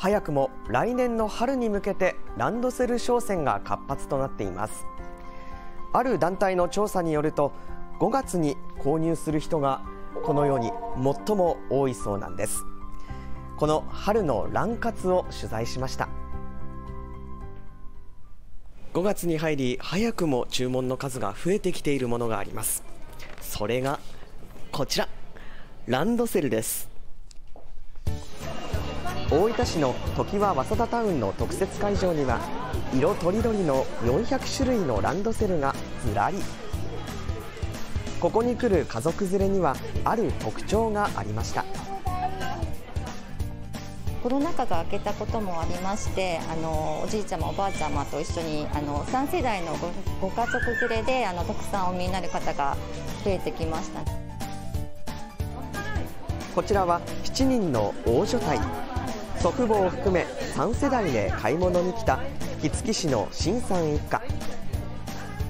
早くも来年の春に向けてランドセル商戦が活発となっています。ある団体の調査によると5月に購入する人がこのように最も多いそうなんです。この春のラン活を取材しました。5月に入り早くも注文の数が増えてきているものがあります。それがこちら。ランドセルです。大分市の常盤早稲田タウンの特設会場には色とりどりの400種類のランドセルがずらり。ここに来る家族連れにはある特徴がありました。コロナ禍が明けたこともありましてあのおじいちゃまおばあちゃまと一緒にあの3世代のごご家族連れであのたくさんお見になる方が増えてきました。こちらは7人の大所帯祖父母を含め3世代で買い物に来た杵築市の新さん一家。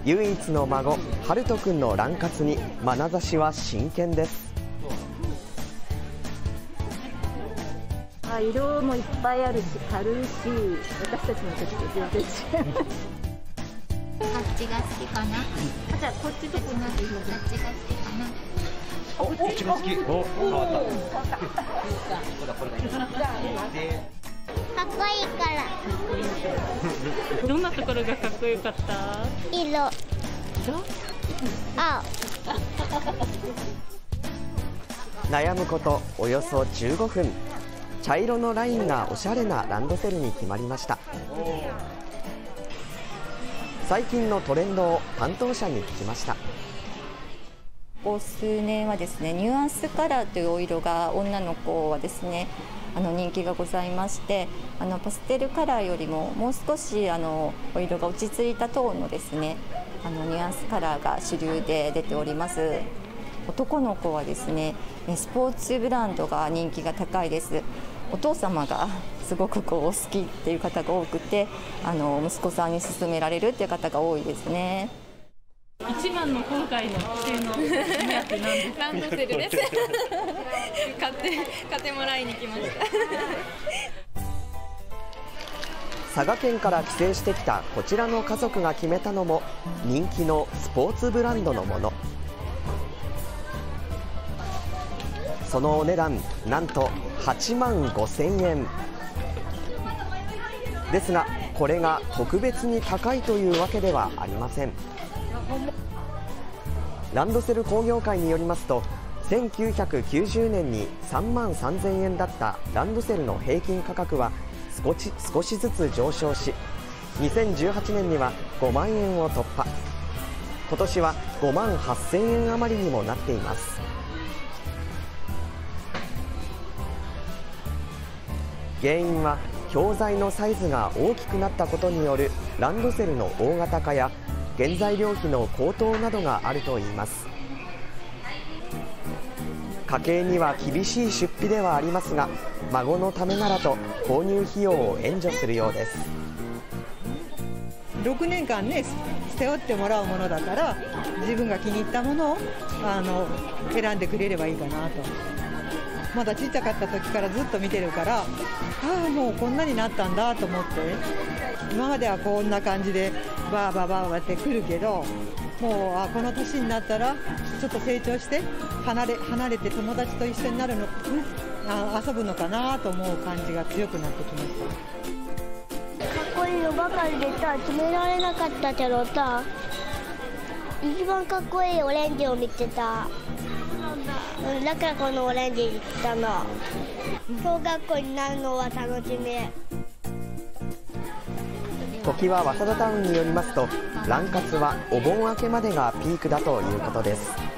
唯一の孫春人君の乱活に眼差しは真剣です。あ色もいっぱいあるし軽いし私たちの時と全然違う。こっちが好きかな？あじゃあこっちどこなんでしょうこっちが好きかっちが好き。お、変わった。かっこいいから。どんなところがかっこよかった？色。青。悩むことおよそ15分茶色のラインがおしゃれなランドセルに決まりました最近のトレンドを担当者に聞きましたここ数年はですねニュアンスカラーというお色が女の子はですねあの人気がございましてあのパステルカラーよりももう少しあのお色が落ち着いたトーンのですねあのニュアンスカラーが主流で出ております。男の子はですねスポーツブランドが人気が高いです。お父様がすごくこうお好きっていう方が多くてあの息子さんに勧められるっていう方が多いですね。一番の今回の帰省の目当てなんですランドセルです買って買ってもらいに来ました。佐賀県から帰省してきたこちらの家族が決めたのも人気のスポーツブランドのもの。そのお値段なんと8万5000円。ですがこれが特別に高いというわけではありません。ランドセル工業会によりますと1990年に3万3000円だったランドセルの平均価格は少し少しずつ上昇し2018年には5万円を突破。今年は5万8000円余りにもなっています。原因は教材のサイズが大きくなったことによるランドセルの大型化や原材料費の高騰などがあるといいます。家計には厳しい出費ではありますが孫のためならと購入費用を援助するようです。6年間ね背負ってもらうものだから自分が気に入ったものをあの選んでくれればいいかなと。まだちっちゃかった時からずっと見てるからああもうこんなになったんだと思って。今まではこんな感じでバーバーバーバーってくるけどもうあこの年になったらちょっと成長して離れ離れて友達と一緒になるの、うんあ遊ぶのかなと思う感じが強くなってきました。かっこいいのばかりでさ決められなかったけどさ。一番かっこいいオレンジを見てた。うんだからこのオレンジに来たの。小学校になるのは楽しみ。時は早稲田タウンによりますとラン活はお盆明けまでがピークだということです。